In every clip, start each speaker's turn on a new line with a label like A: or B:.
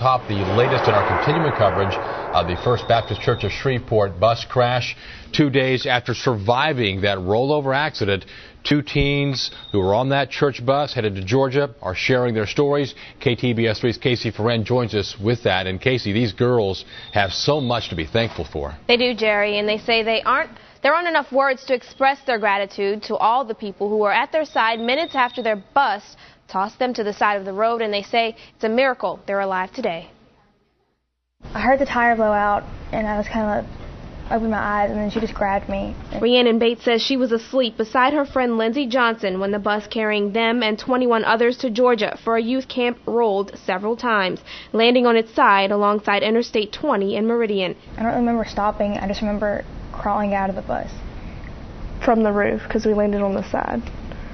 A: top the latest in our continuing coverage of the First Baptist Church of Shreveport bus crash. Two days after surviving that rollover accident, two teens who were on that church bus headed to Georgia are sharing their stories. KTBS 3's Casey Ferren joins us with that. And Casey, these girls have so much to be thankful for.
B: They do, Jerry, and they say they aren't there aren't enough words to express their gratitude to all the people who were at their side minutes after their bus tossed them to the side of the road, and they say it's a miracle they're alive today.
C: I heard the tire blow out, and I was kind of opened my eyes, and then she just grabbed me.
B: Rhiannon Batts says she was asleep beside her friend Lindsey Johnson when the bus carrying them and 21 others to Georgia for a youth camp rolled several times, landing on its side alongside Interstate 20 in Meridian.
C: I don't remember stopping. I just remember crawling out of the bus.
D: From the roof, because we landed on the side.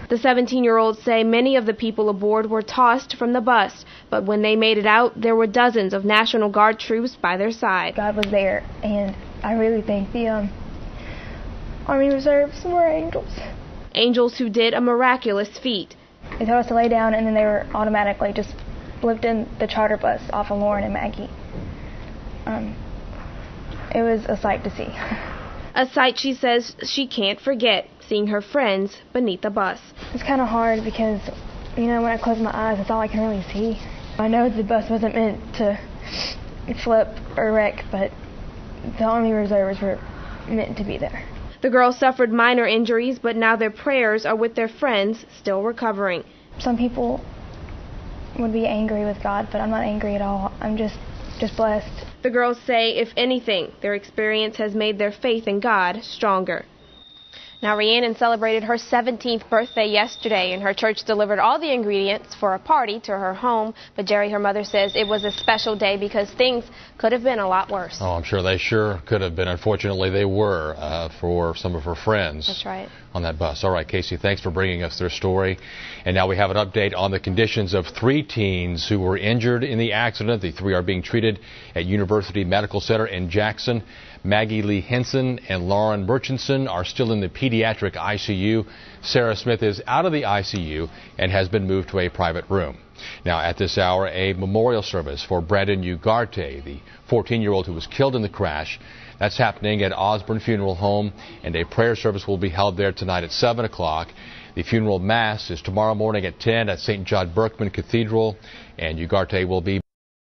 B: The 17 year olds say many of the people aboard were tossed from the bus, but when they made it out, there were dozens of National Guard troops by their side.
C: God was there, and I really thank the um, Army Reserves were angels.
B: Angels who did a miraculous feat.
C: They told us to lay down, and then they were automatically just lifting the charter bus off of Lauren and Maggie. Um, it was a sight to see.
B: A sight she says she can't forget, seeing her friends beneath the bus.
C: It's kind of hard because, you know, when I close my eyes, that's all I can really see. I know the bus wasn't meant to flip or wreck, but the Army Reserves were meant to be there.
B: The girls suffered minor injuries, but now their prayers are with their friends still recovering.
C: Some people would be angry with God, but I'm not angry at all. I'm just just blessed.
B: The girls say, if anything, their experience has made their faith in God stronger. Now, Rhiannon celebrated her 17th birthday yesterday, and her church delivered all the ingredients for a party to her home. But Jerry, her mother, says it was a special day because things could have been a lot worse.
A: Oh, I'm sure they sure could have been. Unfortunately, they were uh, for some of her friends.
B: That's right.
A: On that bus. All right, Casey, thanks for bringing us their story. And now we have an update on the conditions of three teens who were injured in the accident. The three are being treated at University Medical Center in Jackson. Maggie Lee Henson and Lauren Murchison are still in the pediatric ICU. Sarah Smith is out of the ICU and has been moved to a private room. Now, at this hour, a memorial service for Brandon Ugarte, the 14 year old who was killed in the crash. That's happening at Osborn Funeral Home, and a prayer service will be held there tonight at 7 o'clock. The funeral mass is tomorrow morning at 10 at St. John Berchmans Cathedral, and Ugarte will be